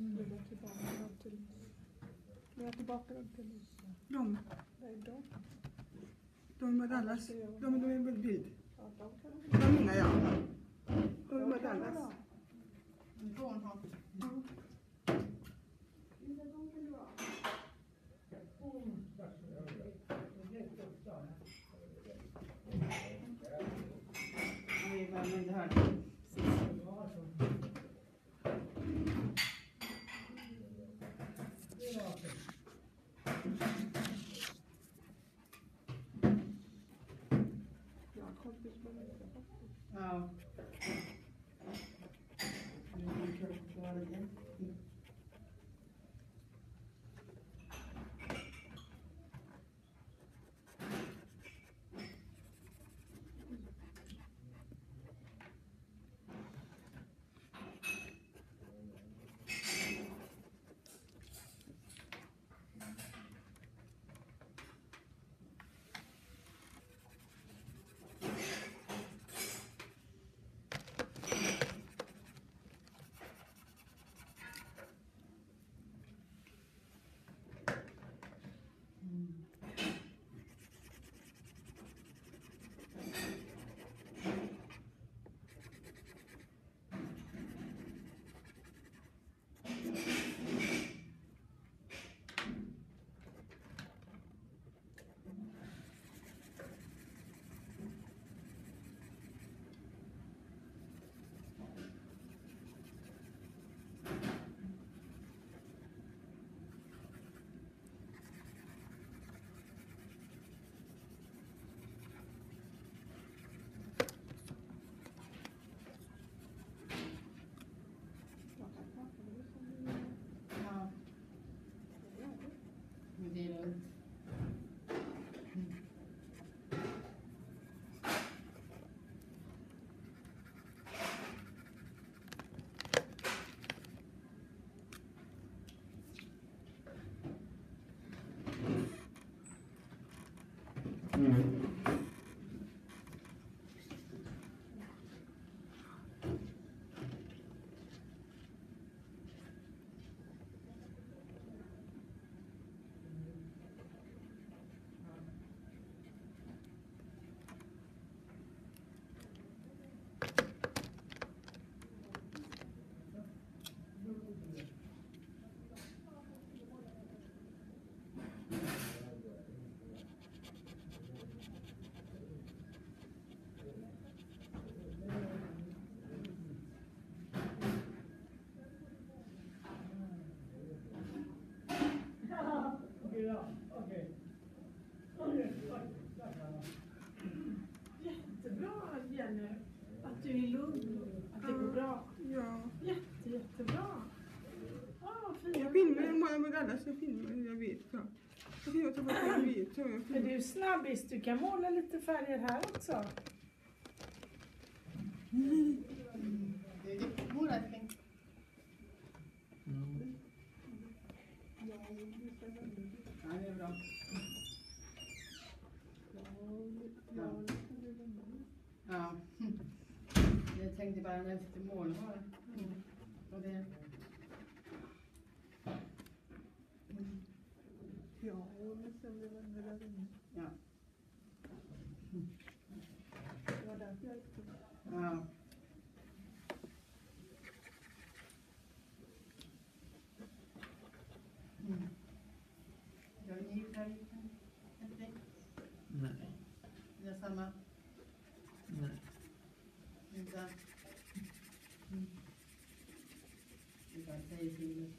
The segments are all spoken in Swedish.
Lägga tillbaka dem till... Tillbaka dem till... De, Nej, de. de med Dallas, de, de är väl bild. Ja, de kan du De menar jag. De De med Dallas. ha. Från honom. Vi var inte hörde. Jag har kompis på mig. Ja. Nu kan jag you Men du är snabbis, du kan måla lite färger här också. Mm. Ja. Jag tänkte bara när jag sitter mål. Mm. Och det. Mm. Ja, men sen blev det där inne. Ja. Det var därför jag gick till. Ja. Mm. Jag är ny färg. Efter. Nej, Det är samma. nej. Inte. Mm. Det bara säger till och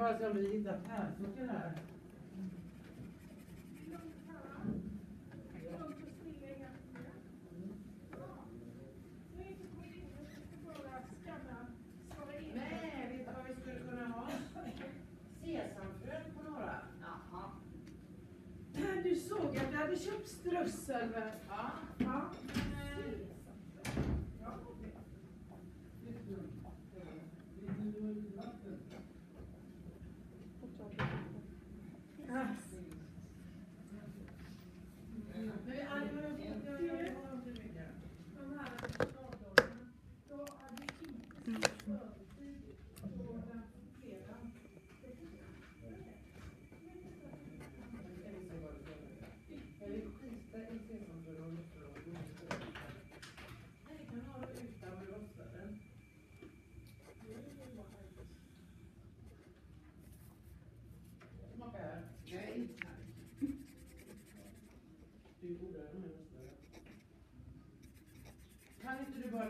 bara så har vi hittat pärlsocker här. Nej, vet du vad vi skulle kunna ha? Sesamfrön på några. Jaha. Du såg att jag hade köpt strössel.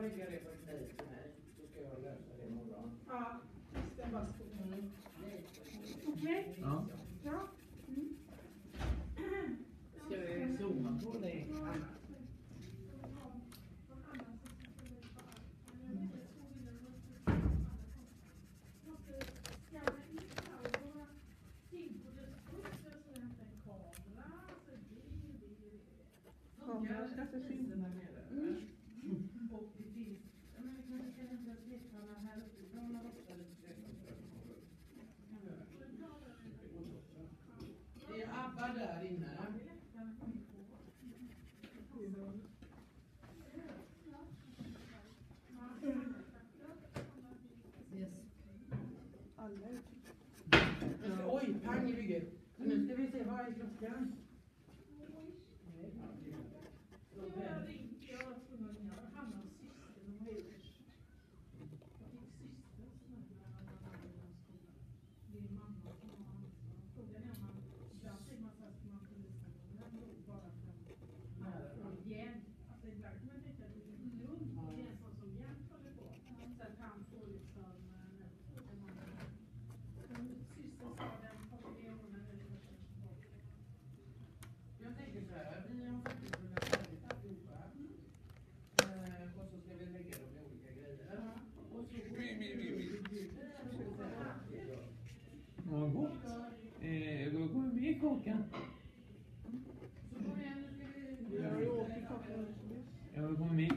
jag vill det på ett nej till mig. så ska jag lösa det imorgon. Ja, det var så. Okej. Ja. Christ of Christ.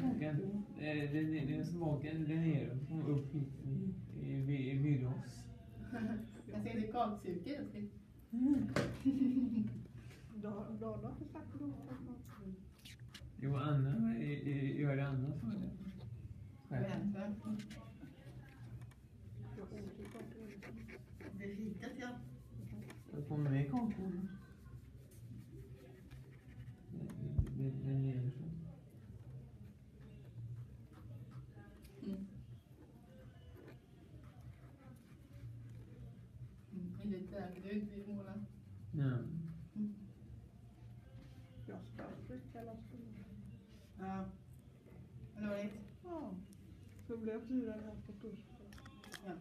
Eh, smaken, den, är smaken den är från upp hit vid, vid oss. Jag ser det kaksuger egentligen. Dala har sagt Jo, Anna eh, eh, gör det annat för det. Varför? Det fikat ja. Jag kommer med kakor. Ja. Ah, nou, en dan Oh, zo blijft u dan af en. Ja.